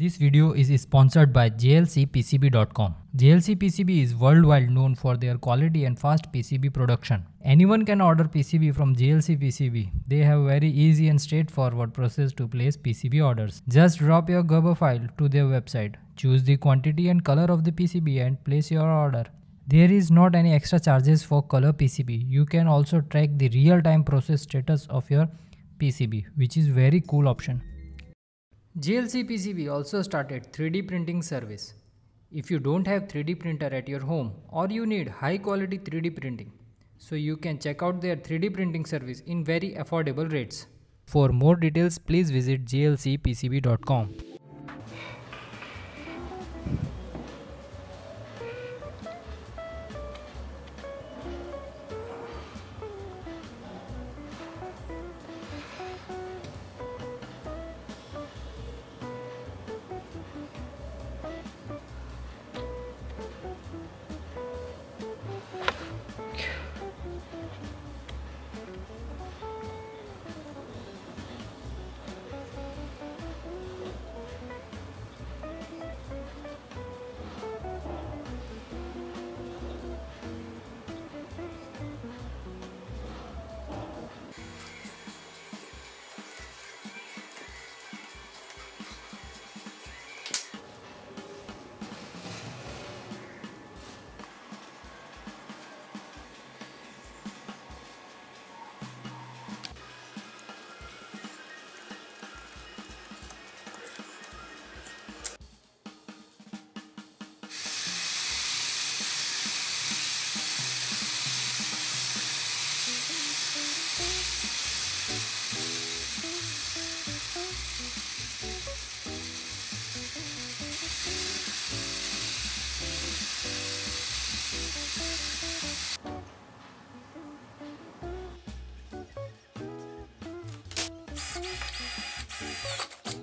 This video is sponsored by JLCPCB.com. JLCPCB is worldwide known for their quality and fast PCB production. Anyone can order PCB from JLCPCB. They have very easy and straightforward process to place PCB orders. Just drop your Gerber file to their website. Choose the quantity and color of the PCB and place your order. There is not any extra charges for color PCB. You can also track the real-time process status of your PCB, which is very cool option. JLC PCB also started 3D printing service. If you don't have 3D printer at your home or you need high quality 3D printing, so you can check out their 3D printing service in very affordable rates. For more details, please visit jlcpcb.com. フッ!